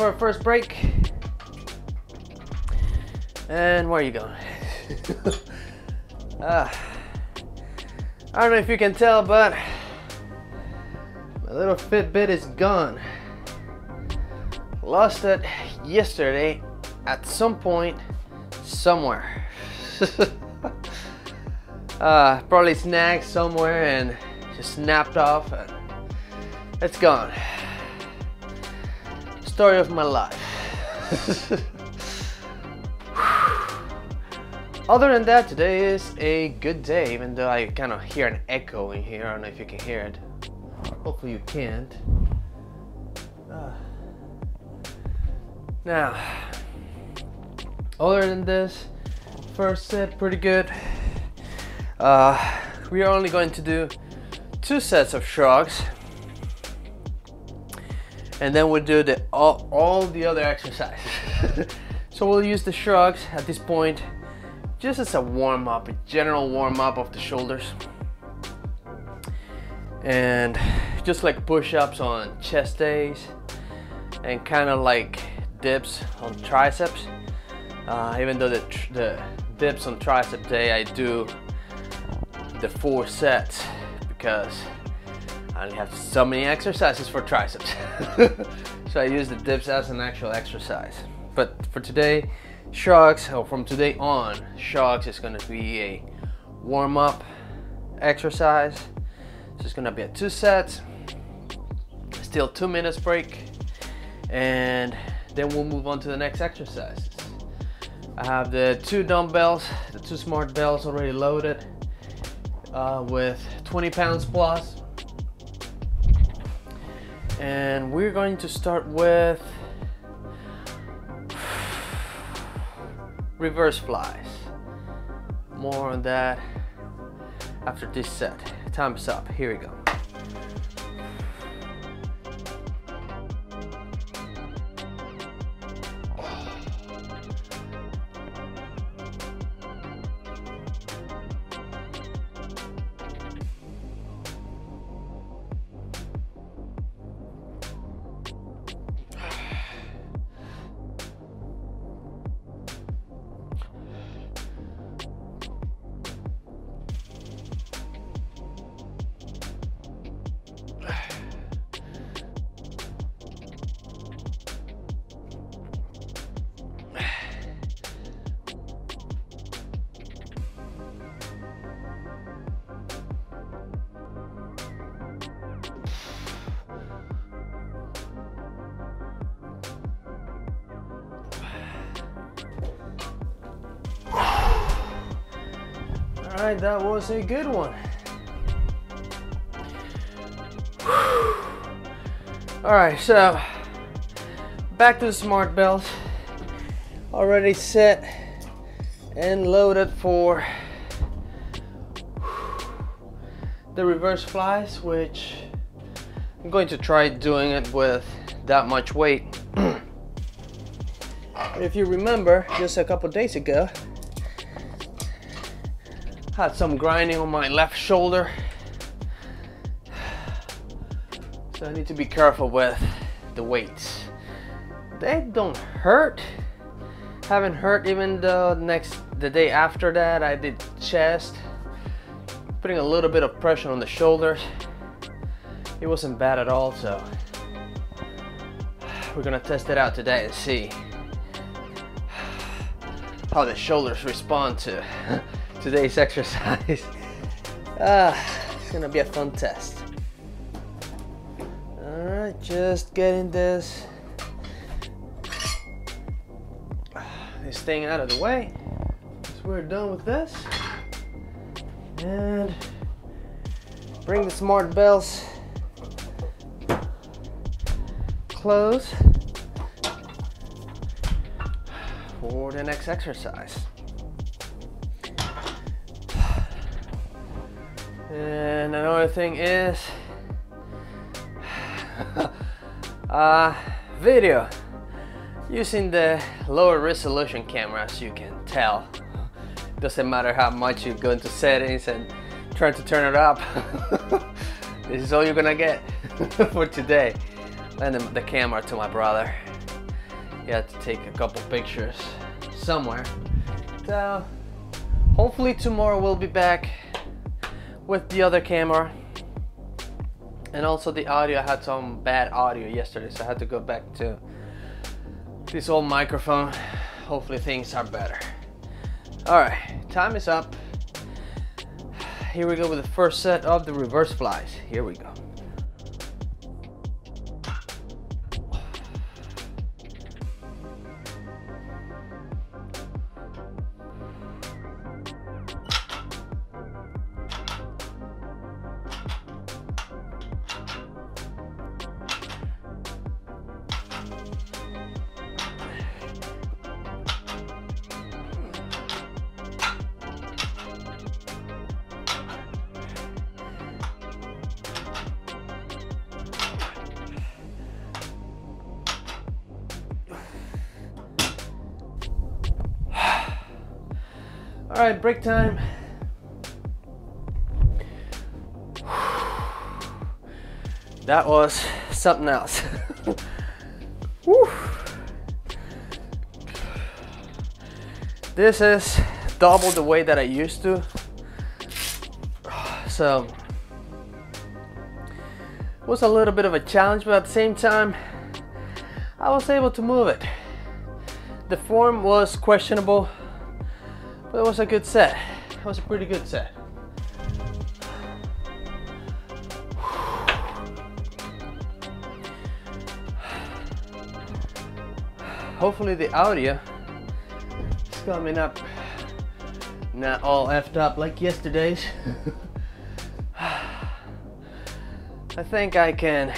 For our first break. And where are you going? uh, I don't know if you can tell, but my little Fitbit is gone. Lost it yesterday at some point somewhere. uh, probably snagged somewhere and just snapped off and it's gone story of my life. Other than that, today is a good day, even though I kind of hear an echo in here. I don't know if you can hear it. Hopefully you can't. Uh. Now, other than this, first set pretty good. Uh, we are only going to do two sets of shrugs and then we'll do the all, all the other exercises. so we'll use the shrugs at this point just as a warm up, a general warm up of the shoulders. And just like push ups on chest days and kind of like dips on triceps. Uh, even though the, the dips on tricep day, I do the four sets because I have so many exercises for triceps. so I use the dips as an actual exercise. But for today, shrugs, or from today on, shrugs is gonna be a warm up exercise. So it's gonna be a two sets, still two minutes break, and then we'll move on to the next exercises. I have the two dumbbells, the two smart bells already loaded uh, with 20 pounds plus and we're going to start with reverse flies. More on that after this set. Time's up. Here we go. All right, that was a good one. All right, so back to the smart belt. Already set and loaded for the reverse flies, which I'm going to try doing it with that much weight. if you remember, just a couple days ago, had some grinding on my left shoulder. So I need to be careful with the weights. They don't hurt Haven't hurt even though next the day after that I did chest, putting a little bit of pressure on the shoulders. It wasn't bad at all, so we're gonna test it out today and see how the shoulders respond to today's exercise. Ah, it's gonna be a fun test. All right, just getting this this thing out of the way. We're done with this. And bring the smart bells close for the next exercise. And another thing is uh, video. Using the lower resolution camera as you can tell. Doesn't matter how much you go into settings and try to turn it up. This is all you're gonna get for today. And the, the camera to my brother. He had to take a couple pictures somewhere. So hopefully tomorrow we'll be back with the other camera. And also the audio I had some bad audio yesterday so I had to go back to this old microphone. Hopefully things are better. All right time is up. Here we go with the first set of the reverse flies. Here we go break time. That was something else. this is double the weight that I used to. So it was a little bit of a challenge, but at the same time, I was able to move it. The form was questionable was a good set. It was a pretty good set. Hopefully the audio is coming up not all effed up like yesterday's. I think I can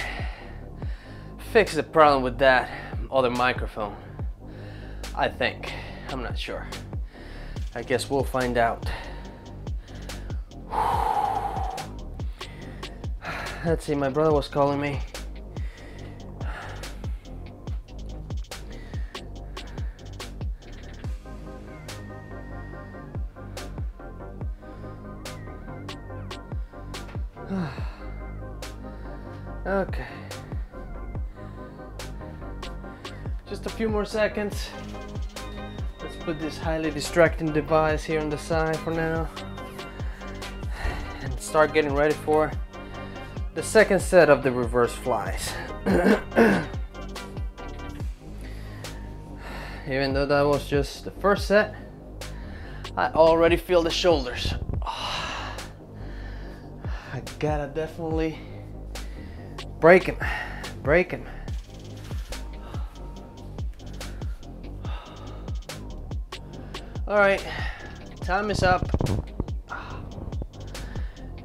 fix the problem with that other microphone. I think. I'm not sure. I guess we'll find out. Let's see, my brother was calling me. okay. Just a few more seconds put this highly distracting device here on the side for now and start getting ready for the second set of the reverse flies. Even though that was just the first set, I already feel the shoulders. I gotta definitely break him, break him. All right, time is up.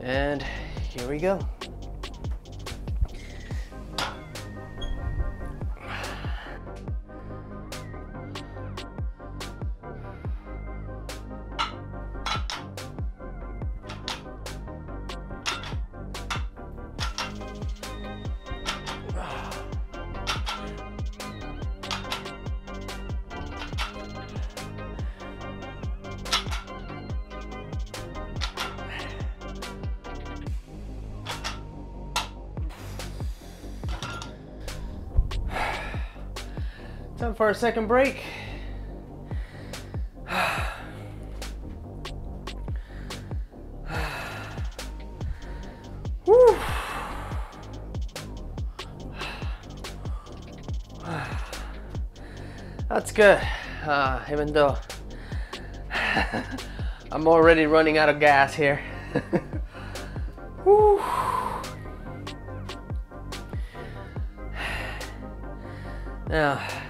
And here we go. second break. That's good, uh, even though I'm already running out of gas here.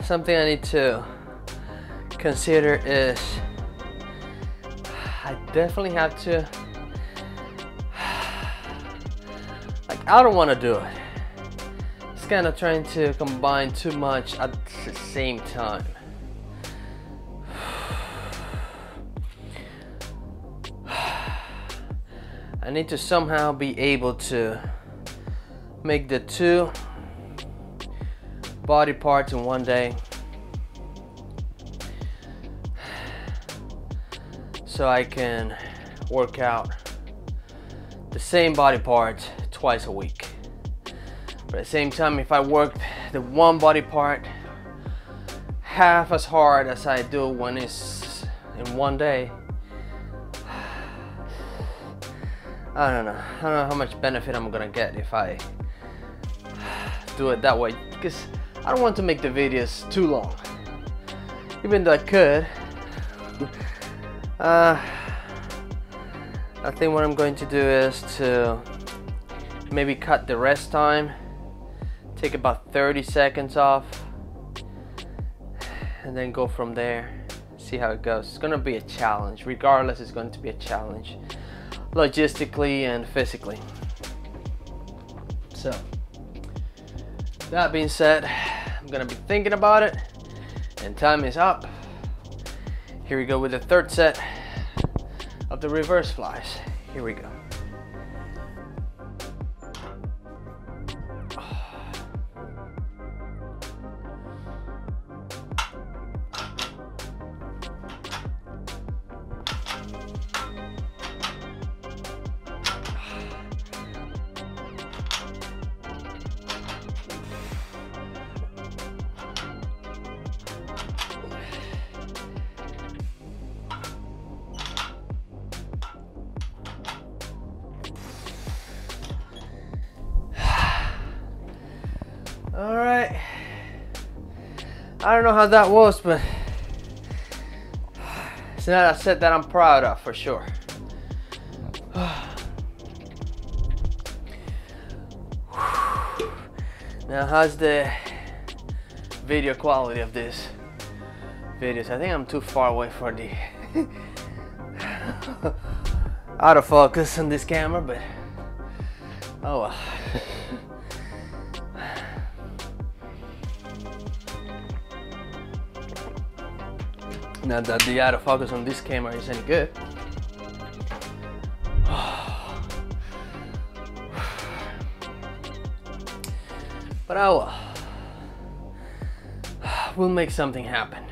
something I need to consider is I definitely have to like I don't want to do it. It's kind of trying to combine too much at the same time. I need to somehow be able to make the two body parts in one day so I can work out the same body parts twice a week. But at the same time, if I work the one body part half as hard as I do when it's in one day, I don't know. I don't know how much benefit I'm gonna get if I do it that way because I don't want to make the videos too long. Even though I could, uh, I think what I'm going to do is to maybe cut the rest time, take about 30 seconds off, and then go from there. See how it goes. It's gonna be a challenge. Regardless, it's going to be a challenge, logistically and physically. So, that being said, I'm gonna be thinking about it, and time is up. Here we go with the third set of the reverse flies. Here we go. How that was, but it's not a set that I'm proud of for sure. Now, how's the video quality of this videos? I think I'm too far away for the out of focus on this camera, but oh well. Not that the autofocus on this camera is any good. But I will. We'll make something happen.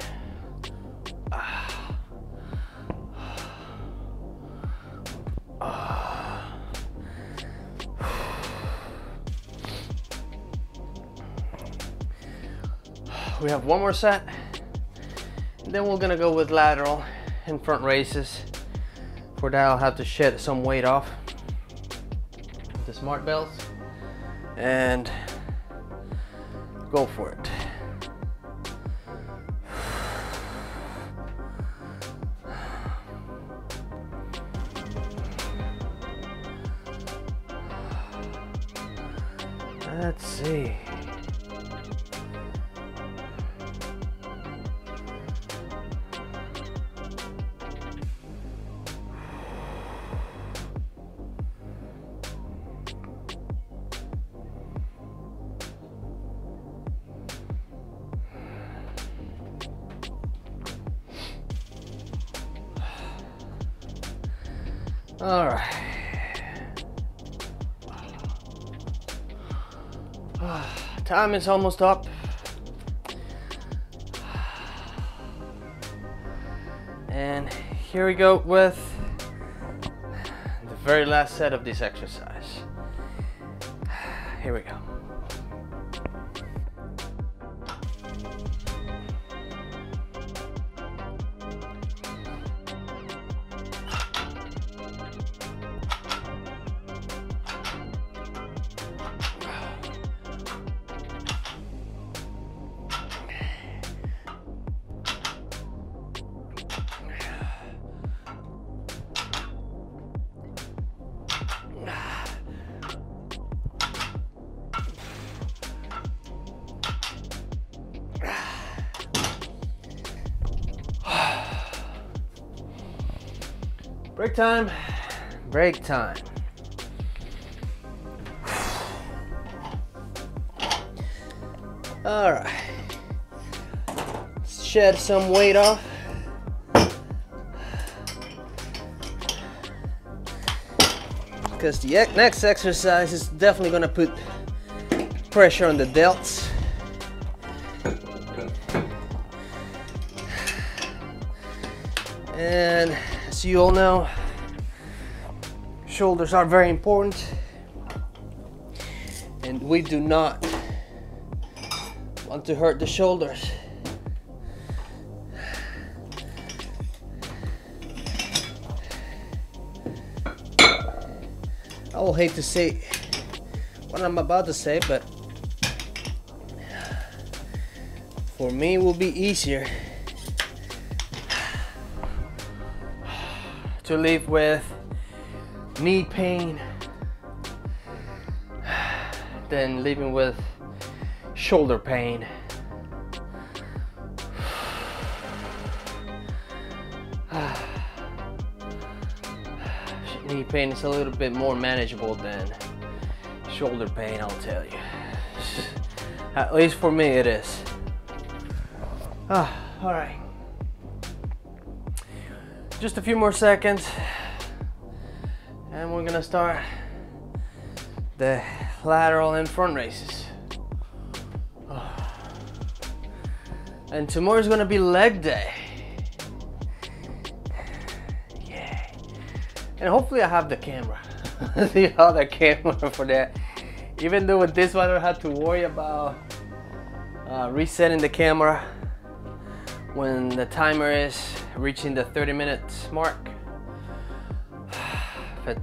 We have one more set. Then we're gonna go with lateral and front raises. For that I'll have to shed some weight off the smart belts and go for it. All right. Time is almost up. And here we go with the very last set of this exercise. Here we go. Time. Break time. All right. Shed some weight off. Because the next exercise is definitely gonna put pressure on the delts. And as you all know, shoulders are very important. And we do not want to hurt the shoulders. I will hate to say what I'm about to say, but for me it will be easier to live with knee pain then living with shoulder pain. knee pain is a little bit more manageable than shoulder pain, I'll tell you. At least for me, it is. Ah, all right. Just a few more seconds, and we're gonna start the lateral and front raises. And tomorrow's gonna be leg day. Yeah. And hopefully I have the camera. the other camera for that. Even though with this one I had to worry about uh, resetting the camera when the timer is reaching the 30 minutes mark. But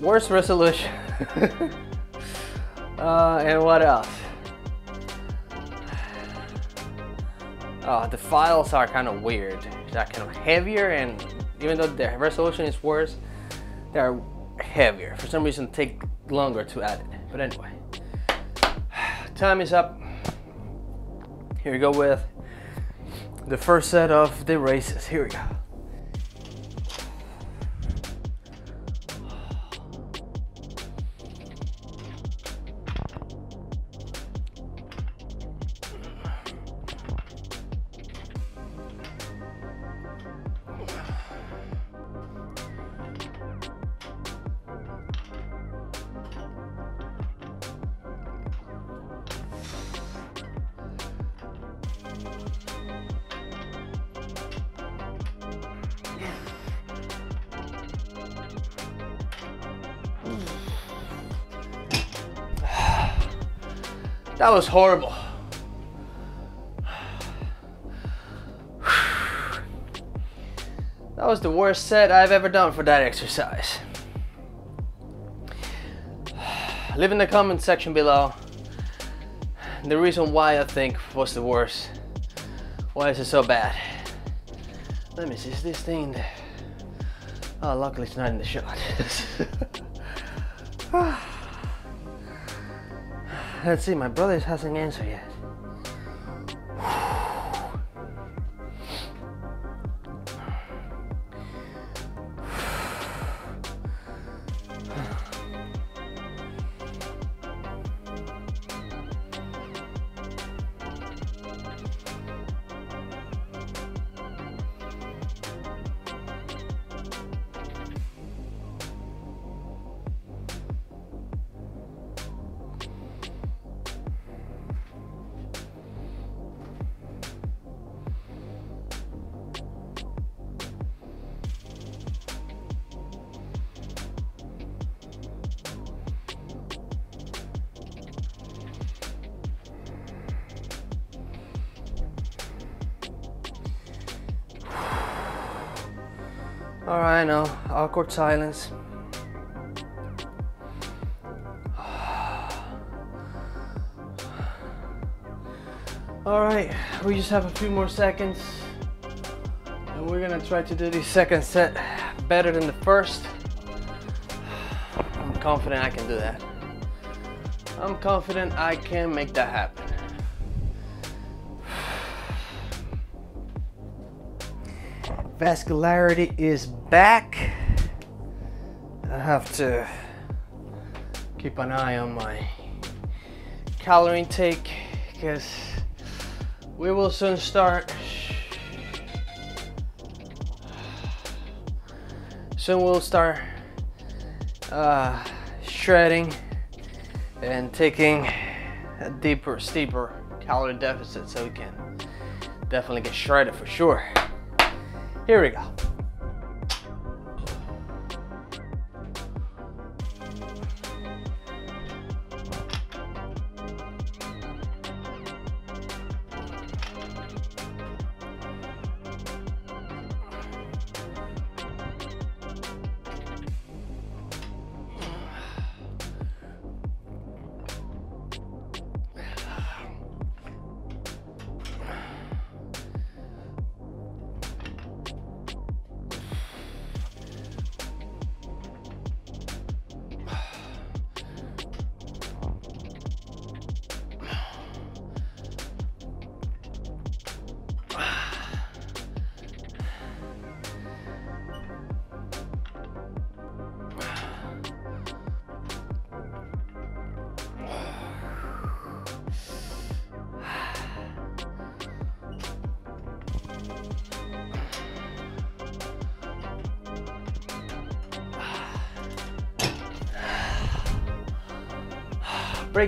worst resolution. uh, and what else? Uh, the files are kind of weird. They're kind of heavier and even though the resolution is worse, they're heavier. For some reason take longer to add it. But anyway, time is up. Here we go with the first set of the raises. Here we go. That was horrible. That was the worst set I've ever done for that exercise. Leave in the comment section below the reason why I think was the worst. Why is it so bad? Let me see, is this thing... Oh, luckily it's not in the shot. Let's see, my brother hasn't answered yet. All right, I know, awkward silence. All right, we just have a few more seconds. And we're gonna try to do the second set better than the first. I'm confident I can do that. I'm confident I can make that happen. Vascularity is back. I have to keep an eye on my calorie intake because we will soon start. Soon we'll start uh, shredding and taking a deeper, steeper calorie deficit so we can definitely get shredded for sure. Here we go.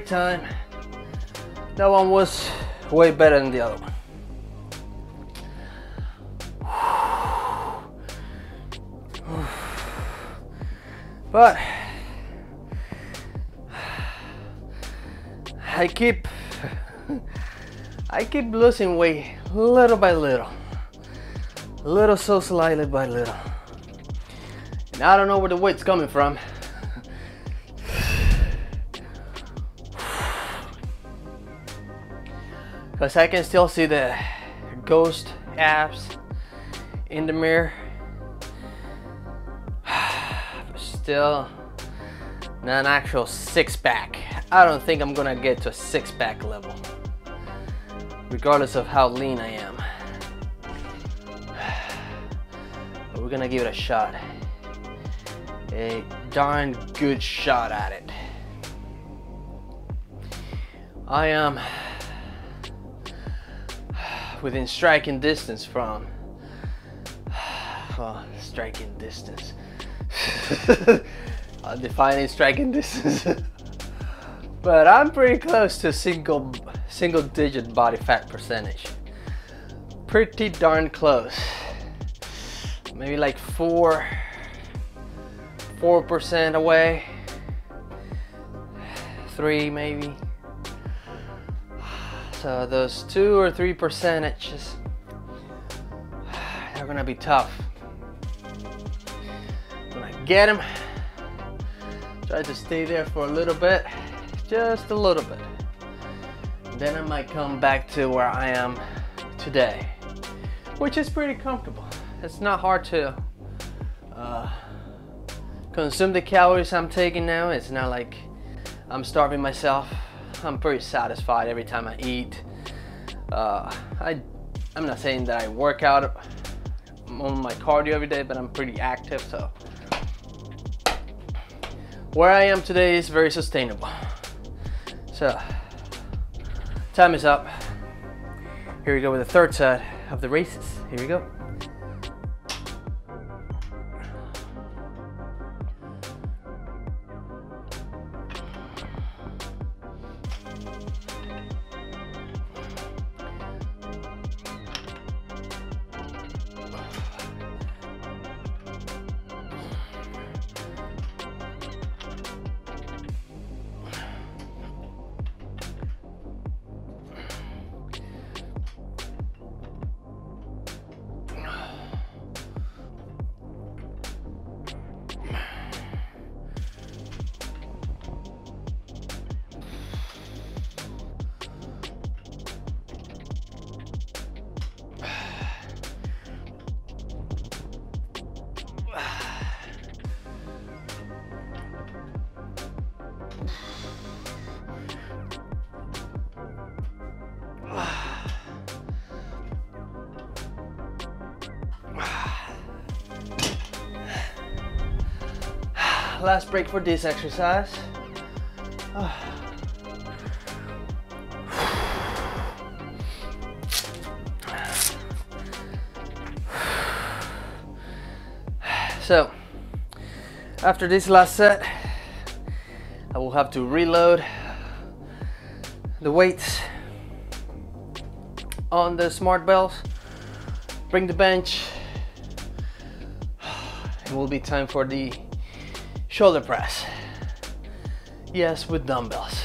Time. That one was way better than the other one. But I keep I keep losing weight little by little. Little so slightly by little. And I don't know where the weight's coming from. Because I can still see the ghost abs in the mirror. Still not an actual six-pack. I don't think I'm gonna get to a six-pack level regardless of how lean I am. But we're gonna give it a shot. A darn good shot at it. I am within striking distance from well, striking distance. Uh, defining striking distance. But I'm pretty close to single single digit body fat percentage. Pretty darn close. Maybe like four four percent away. Three maybe so those two or three percentages are gonna be tough. When I get them, try to stay there for a little bit, just a little bit. Then I might come back to where I am today, which is pretty comfortable. It's not hard to uh, consume the calories I'm taking now. It's not like I'm starving myself. I'm pretty satisfied every time I eat. Uh, I, I'm not saying that I work out on my cardio every day, but I'm pretty active, so. Where I am today is very sustainable. So, time is up. Here we go with the third set of the raises. Here we go. Last break for this exercise. So, after this last set, I will have to reload the weights on the smart bells, bring the bench. It will be time for the shoulder press. Yes, with dumbbells.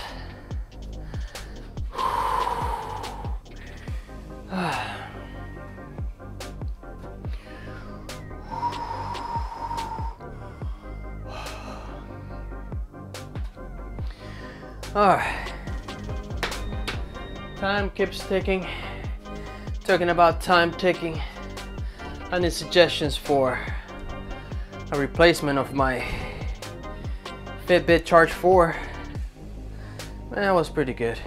All right. Time keeps ticking. Talking about time ticking. Any suggestions for a replacement of my Fitbit Charge 4? That was pretty good.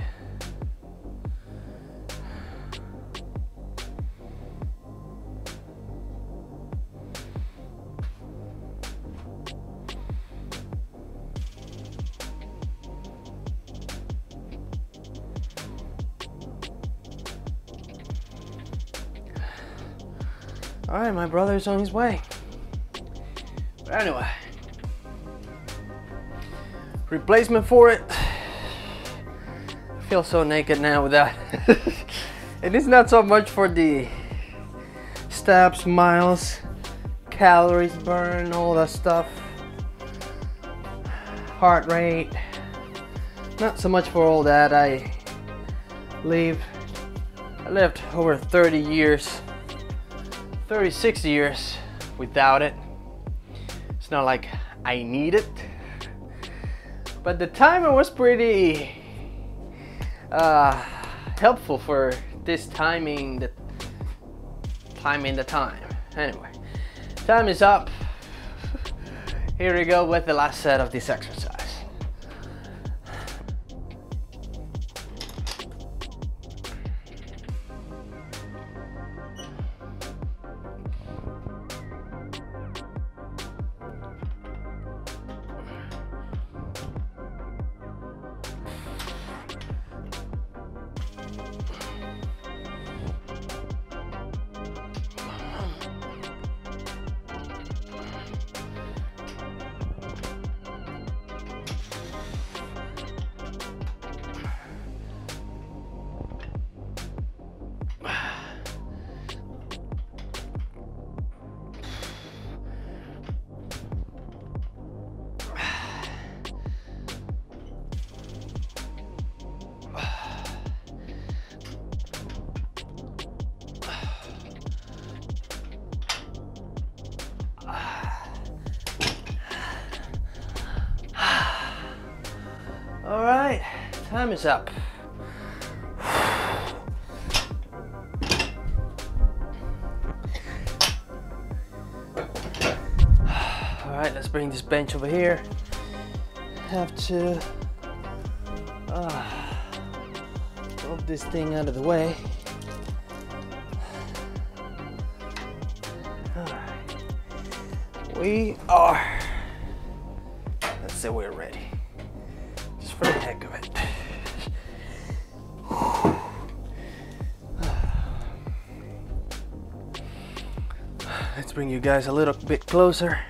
All right, my brother's on his way. But anyway, replacement for it. I feel so naked now with that. it's not so much for the steps, miles, calories burned, all that stuff. Heart rate. Not so much for all that. I live. I lived over 30 years 36 years without it. It's not like I need it. But the timer was pretty uh, helpful for this timing, the timing the time. Anyway, time is up. Here we go with the last set of this exercise. Up. All right, let's bring this bench over here. Have to uh, move this thing out of the way. All right. We are, let's say we're ready bring you guys a little bit closer.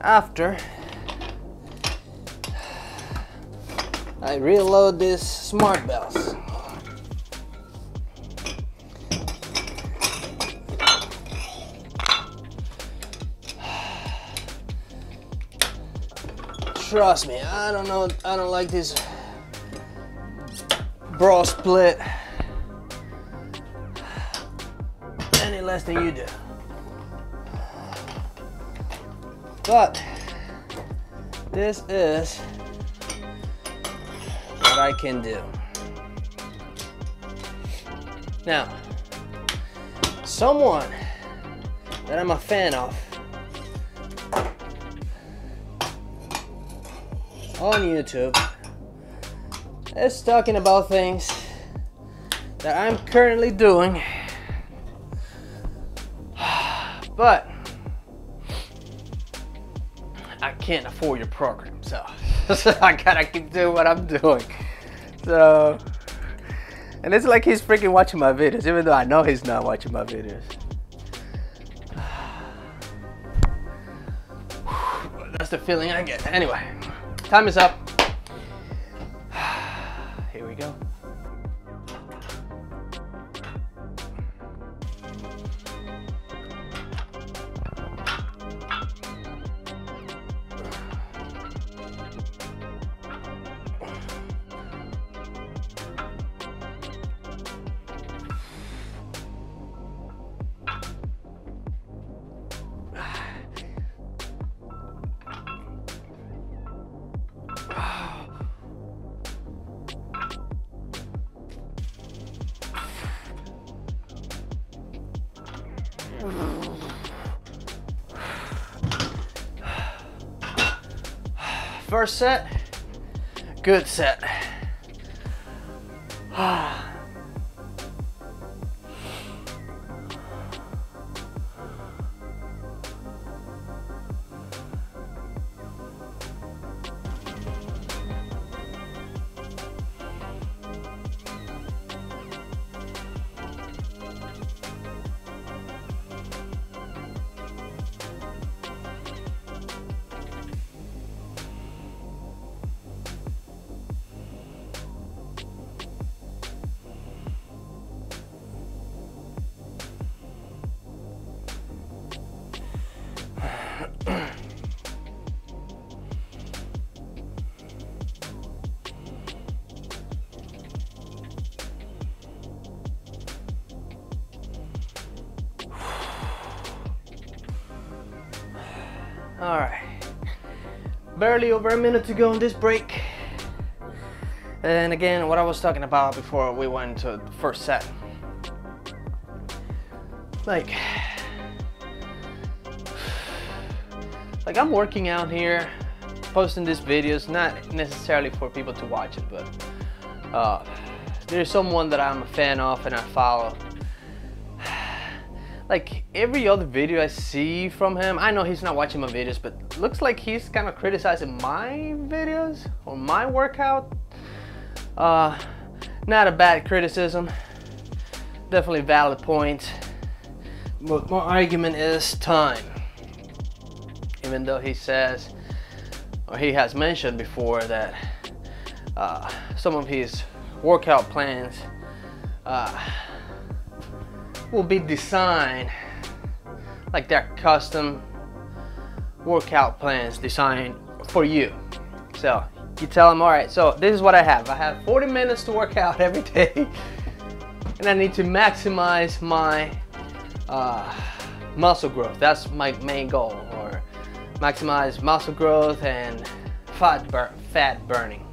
After I reload this smart bells. trust me, I don't know, I don't like this bro split any less than you do. But this is what I can do. Now, someone that I'm a fan of on YouTube is talking about things that I'm currently doing. But can't afford your program, so, I gotta keep doing what I'm doing. So, and it's like he's freaking watching my videos, even though I know he's not watching my videos. That's the feeling I get. Anyway, time is up. Here we go. Good set. Barely over a minute to go on this break. And again, what I was talking about before we went to the first set. Like, like I'm working out here, posting these videos, not necessarily for people to watch it, but uh, there's someone that I'm a fan of and I follow like every other video I see from him, I know he's not watching my videos, but looks like he's kind of criticizing my videos or my workout. Uh, not a bad criticism, definitely valid point. But my argument is time. Even though he says, or he has mentioned before that uh, some of his workout plans uh, will be designed like they're custom workout plans designed for you. So you tell them, all right, so this is what I have. I have 40 minutes to work out every day and I need to maximize my uh, muscle growth. That's my main goal or maximize muscle growth and fat, bur fat burning.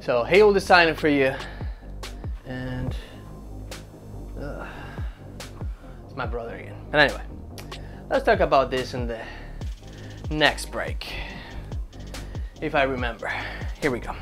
So he will design it for you and it's my brother again. But anyway, let's talk about this in the next break. If I remember. Here we go.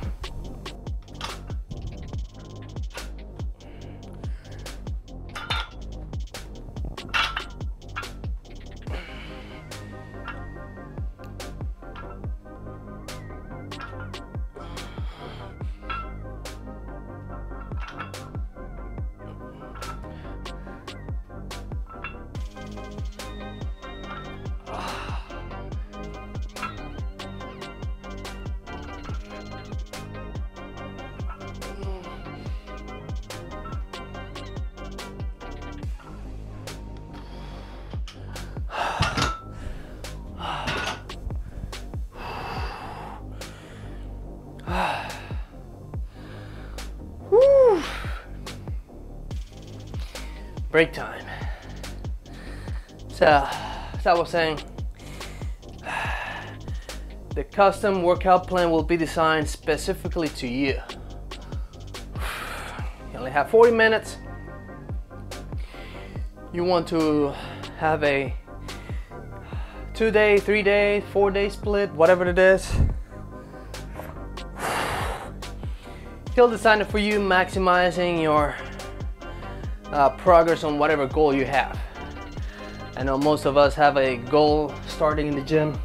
Break time. So, as I was saying, the custom workout plan will be designed specifically to you. You only have 40 minutes. You want to have a two day, three day, four day split, whatever it is. He'll design it for you, maximizing your uh, progress on whatever goal you have. I know most of us have a goal starting in the gym.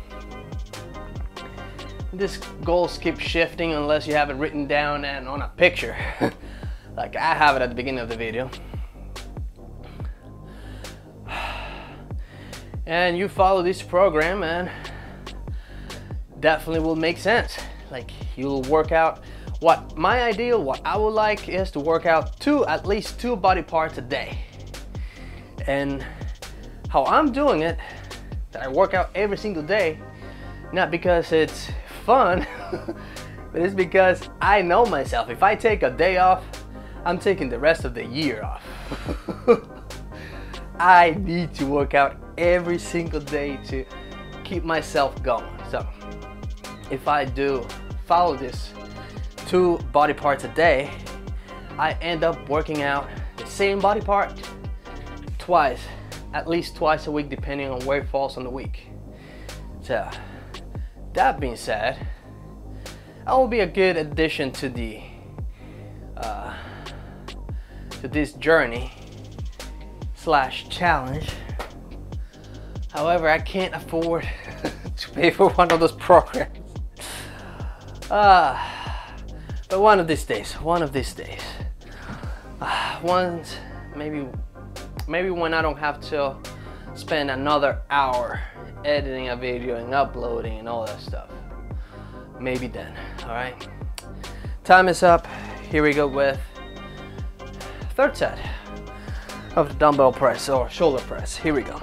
This goals keep shifting unless you have it written down and on a picture, like I have it at the beginning of the video. And you follow this program and definitely will make sense. Like you'll work out what my ideal, what I would like is to work out two, at least two body parts a day. And how I'm doing it, that I work out every single day, not because it's fun, but it's because I know myself. If I take a day off, I'm taking the rest of the year off. I need to work out every single day to keep myself going. So if I do follow this two body parts a day, I end up working out the same body part twice, at least twice a week, depending on where it falls on the week. So, that being said, that will be a good addition to the uh, to this journey slash challenge. However, I can't afford to pay for one of those programs. Uh, but one of these days, one of these days, uh, once maybe, maybe when I don't have to spend another hour editing a video and uploading and all that stuff, maybe then. All right. Time is up. Here we go with third set of the dumbbell press or shoulder press. Here we go.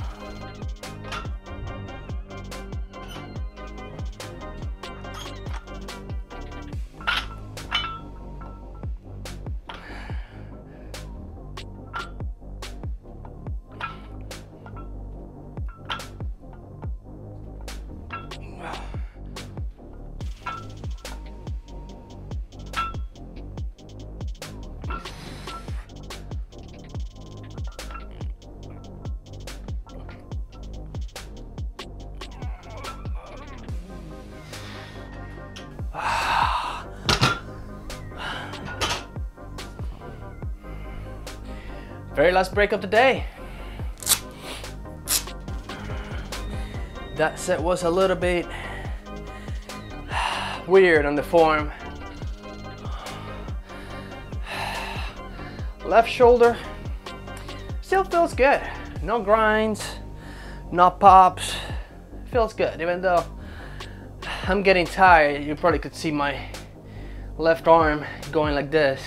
Very last break of the day. That set was a little bit weird on the form. Left shoulder still feels good. No grinds, no pops. Feels good, even though I'm getting tired. You probably could see my left arm going like this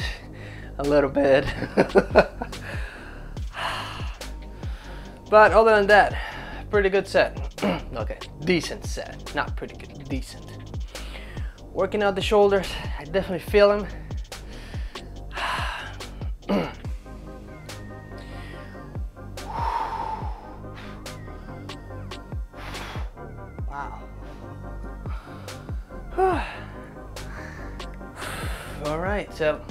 a little bit. But other than that, pretty good set. okay, decent set. Not pretty good, decent. Working out the shoulders, I definitely feel them. wow. All right, so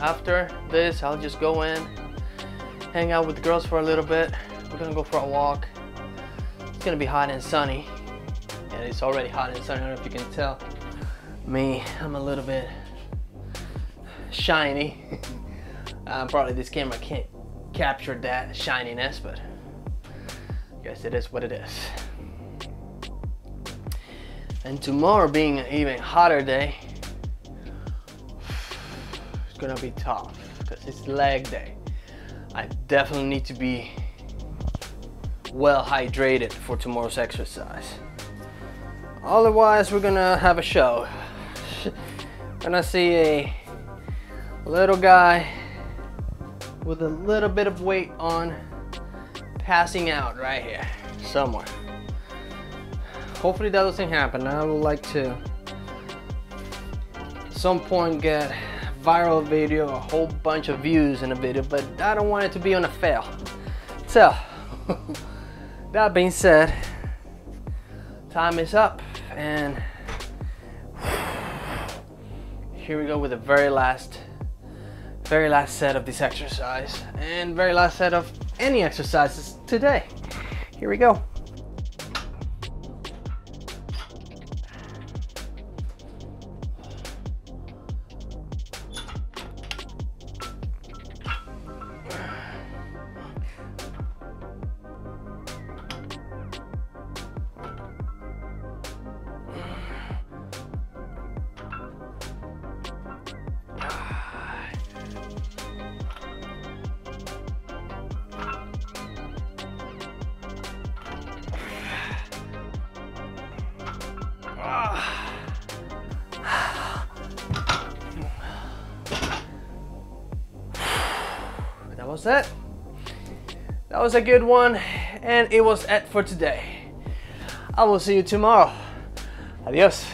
after this, I'll just go in hang out with the girls for a little bit. We're gonna go for a walk. It's gonna be hot and sunny. And it's already hot and sunny, I don't know if you can tell. Me, I'm a little bit shiny. um, probably this camera can't capture that shininess, but I guess it is what it is. And tomorrow being an even hotter day, it's gonna be tough because it's leg day. I definitely need to be well hydrated for tomorrow's exercise. Otherwise, we're gonna have a show. gonna see a little guy with a little bit of weight on passing out right here somewhere. Hopefully that doesn't happen. I would like to some point get viral video, a whole bunch of views in a video, but I don't want it to be on a fail. So, that being said, time is up and here we go with the very last very last set of this exercise and very last set of any exercises today. Here we go. Was a good one, and it was it for today. I will see you tomorrow. Adios.